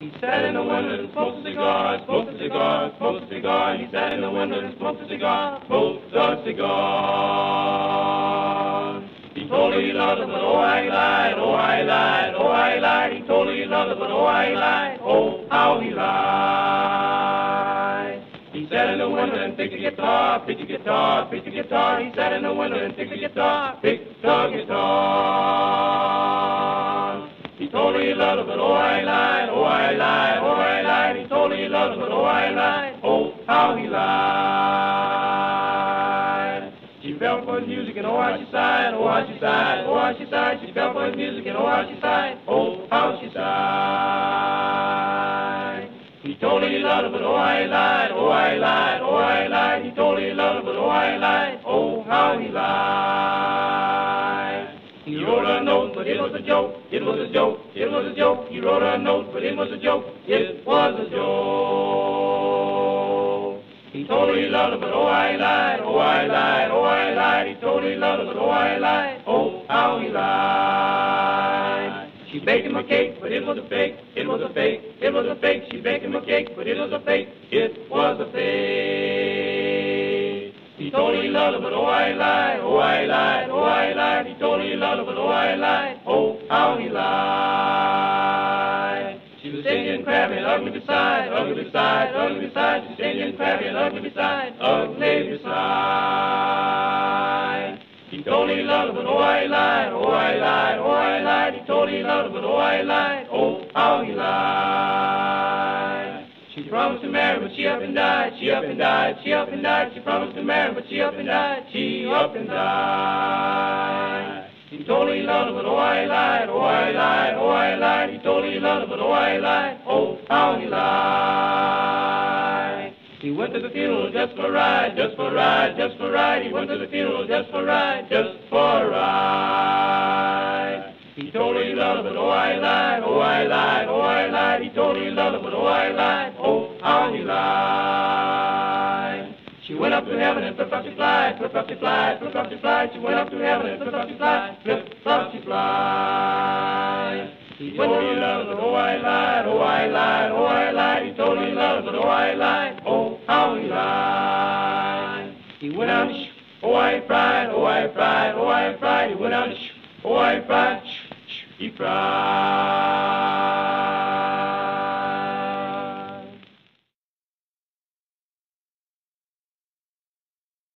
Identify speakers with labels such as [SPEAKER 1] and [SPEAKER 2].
[SPEAKER 1] He sat in the window and smoked a cigar, smoked a cigar, smoked a cigar. He sat in the window and smoked a cigar, smoked a cigar. He told her he loved her, but oh, I lied, oh, I lied, oh, I lied. He told her he loved her, but oh, I lied, oh, how he lied. He sat in the window and picked a guitar, picked a guitar, picked a guitar. He sat in the window and picked a guitar, picked a guitar. He told her he loved her, but oh, I lied, Her, but oh, I lied, oh, how he lied. She fell for his music and oh, how she sighed, oh, how she sighed, oh, how she sighed. She fell for his music and oh, how she sighed, oh, how she sighed. He told her he loved her, but oh, I was a joke, it was a joke, it was a joke. He wrote a note, but it was a joke, it was a joke. He told her he loved her, but oh, I lied, oh, I lied, oh, I lied. He told her he loved her, but oh, I lied, oh, how he lied. She baked him a cake, but it was a fake, it was a fake, it was a fake. She baked him a cake, but it was a fake, it was a fake. He told her he loved her, but oh, I lied, oh, I lied, oh, I lied. He told her he loved her, but oh, I lied, oh, how he lied. She was singing crabby ugly beside, ugly beside, ugly beside. She's singing crabby ugly beside, ugly beside. He told he loved her, but oh, I lied, oh, I lied, oh, I lied. He told he loved her, but oh, I lied, oh, how he lied. She promised to marry, but she up and died, she up and died, she up and died. She promised to marry, but she up and died, she up and died. He told he loved her, but oh, I lied, oh, I lied, oh, I lied. He told he loved her, but oh, I lied, oh, how he lied. He went to the funeral just for a ride, just for a ride, just for a ride. He went to the funeral just for a ride, just for a ride. He told he loved her, but oh, I lied, oh, I lied, oh, I lied. He told he loved her, but oh, I lied, oh, went up to heaven and flip flop she fly, flip flop she fly, flip flop she fly. She went up to heaven and flip flop she fly, flip flop she fly. He told her he loved but oh, I lied, oh, I lied, oh, I lied. He told her he loved but oh, I lied, oh, how he lied. He went out oh, I fried, oh, I fried, oh, I fried. He went out oh, I shh, he fried.